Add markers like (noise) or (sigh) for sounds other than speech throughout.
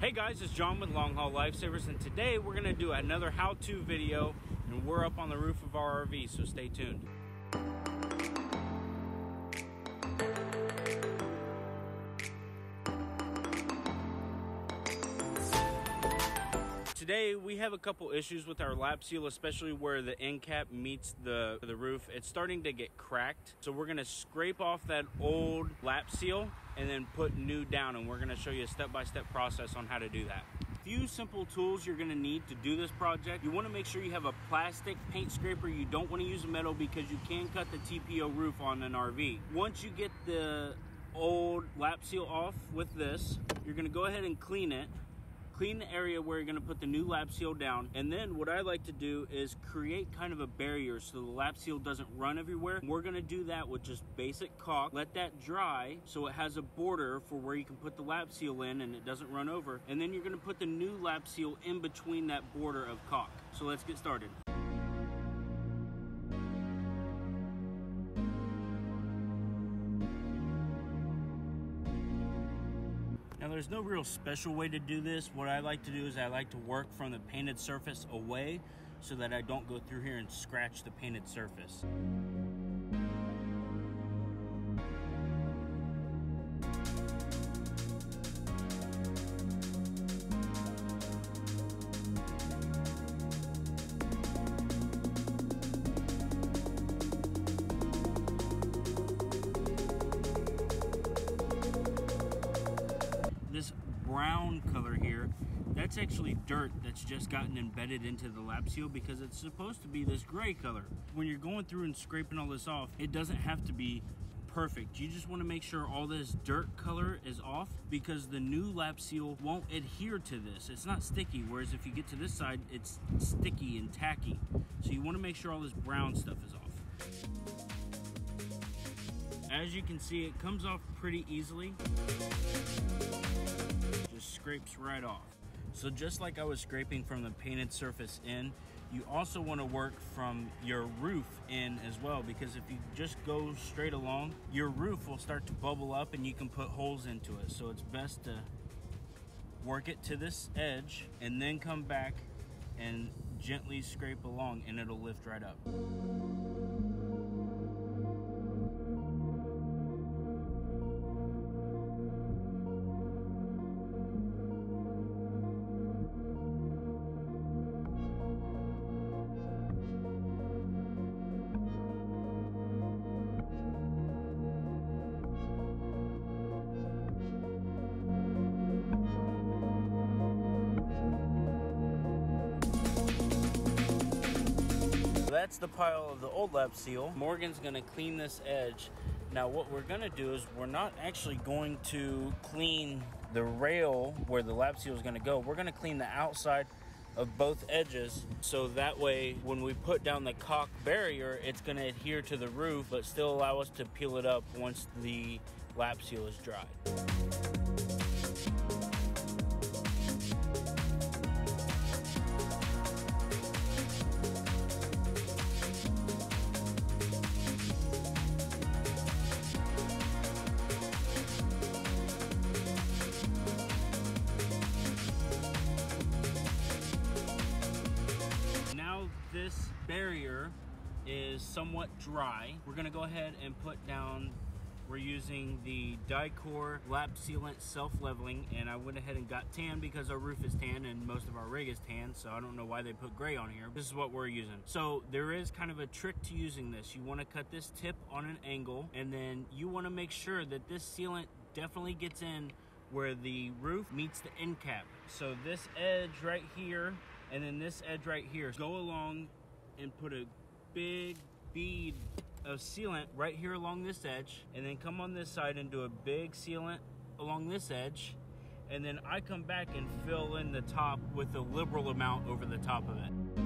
Hey guys, it's Jon with Longhaul Lifesavers, and today we're going to do another how-to video, and we're up on the roof of our RV, so stay tuned. Today we have a couple issues with our lap seal, especially where the end cap meets the, the roof. It's starting to get cracked. So we're gonna scrape off that old lap seal and then put new down. And we're gonna show you a step-by-step -step process on how to do that. Few simple tools you're gonna need to do this project. You wanna make sure you have a plastic paint scraper. You don't wanna use a metal because you can cut the TPO roof on an RV. Once you get the old lap seal off with this, you're gonna go ahead and clean it clean the area where you're going to put the new lap seal down. And then what I like to do is create kind of a barrier so the lap seal doesn't run everywhere. We're going to do that with just basic caulk. Let that dry so it has a border for where you can put the lap seal in and it doesn't run over. And then you're going to put the new lap seal in between that border of caulk. So let's get started. There's no real special way to do this. What I like to do is I like to work from the painted surface away so that I don't go through here and scratch the painted surface. Brown color here, that's actually dirt that's just gotten embedded into the lap seal because it's supposed to be this gray color. When you're going through and scraping all this off, it doesn't have to be perfect. You just want to make sure all this dirt color is off because the new lap seal won't adhere to this. It's not sticky, whereas if you get to this side, it's sticky and tacky. So you want to make sure all this brown stuff is off. As you can see, it comes off pretty easily scrapes right off. So just like I was scraping from the painted surface in, you also want to work from your roof in as well because if you just go straight along, your roof will start to bubble up and you can put holes into it. So it's best to work it to this edge and then come back and gently scrape along and it'll lift right up. That's the pile of the old lap seal. Morgan's gonna clean this edge. Now what we're gonna do is we're not actually going to clean the rail where the lap seal is gonna go. We're gonna clean the outside of both edges so that way when we put down the caulk barrier it's going to adhere to the roof but still allow us to peel it up once the lap seal is dried. Is somewhat dry, we're gonna go ahead and put down we're using the Dicor lap sealant self-leveling and I went ahead and got tan because our roof is tan and most of our rig is tan so I don't know why they put gray on here. This is what we're using. So there is kind of a trick to using this. You want to cut this tip on an angle and then you want to make sure that this sealant definitely gets in where the roof meets the end cap. So this edge right here and then this edge right here. Go along and put a big bead of sealant right here along this edge and then come on this side and do a big sealant along this edge and then I come back and fill in the top with a liberal amount over the top of it.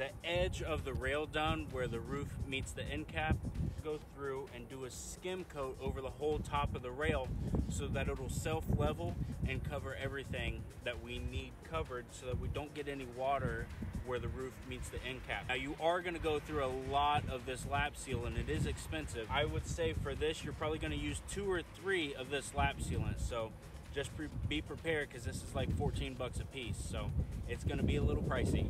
The edge of the rail down where the roof meets the end cap. Go through and do a skim coat over the whole top of the rail so that it'll self level and cover everything that we need covered so that we don't get any water where the roof meets the end cap. Now you are going to go through a lot of this lap seal and it is expensive. I would say for this you're probably going to use two or three of this lap sealant. So just pre be prepared because this is like 14 bucks a piece. So it's going to be a little pricey.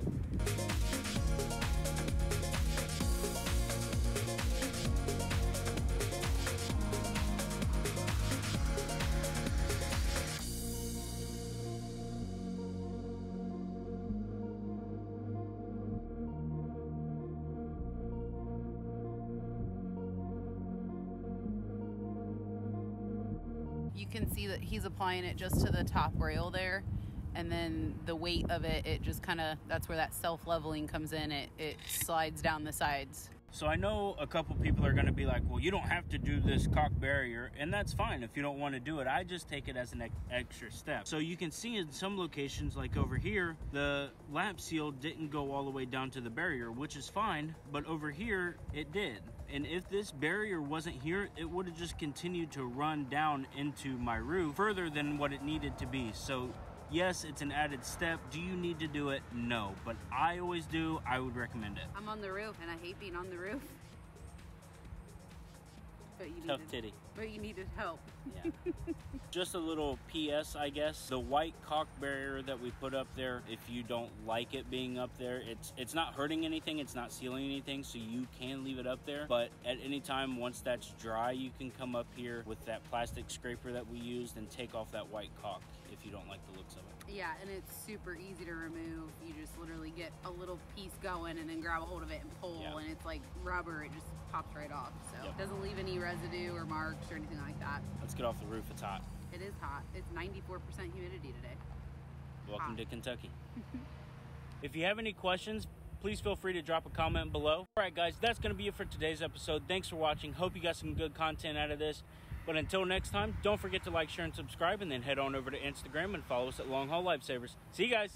Can see that he's applying it just to the top rail there. And then the weight of it, it just kind of, that's where that self leveling comes in. It, it slides down the sides. So I know a couple people are going to be like, well, you don't have to do this caulk barrier, and that's fine if you don't want to do it. I just take it as an extra step. So you can see in some locations, like over here, the lap seal didn't go all the way down to the barrier, which is fine, but over here it did. And if this barrier wasn't here, it would have just continued to run down into my roof further than what it needed to be. So Yes, it's an added step. Do you need to do it? No. But I always do. I would recommend it. I'm on the roof and I hate being on the roof. But you Tough needed, titty. But you needed help. Yeah. (laughs) Just a little PS, I guess. The white caulk barrier that we put up there, if you don't like it being up there, it's it's not hurting anything, it's not sealing anything, so you can leave it up there. But at any time, once that's dry, you can come up here with that plastic scraper that we used and take off that white caulk if you don't like the looks of it. Yeah, and it's super easy to remove. You just literally get a little piece going and then grab a hold of it and pull, Yeah. and it's like rubber. It just pops right off. So Yep. it doesn't leave any residue or marks or anything like that. Let's get off the roof, it's hot. It is hot. It's 94% humidity today. Welcome Hot. to Kentucky. (laughs) if you have any questions, please feel free to drop a comment below. All right, guys, that's going to be it for today's episode. Thanks for watching. Hope you got some good content out of this. But until next time, don't forget to like, share, and subscribe, and then head on over to Instagram and follow us at Longhaul Lifesavers. See you guys.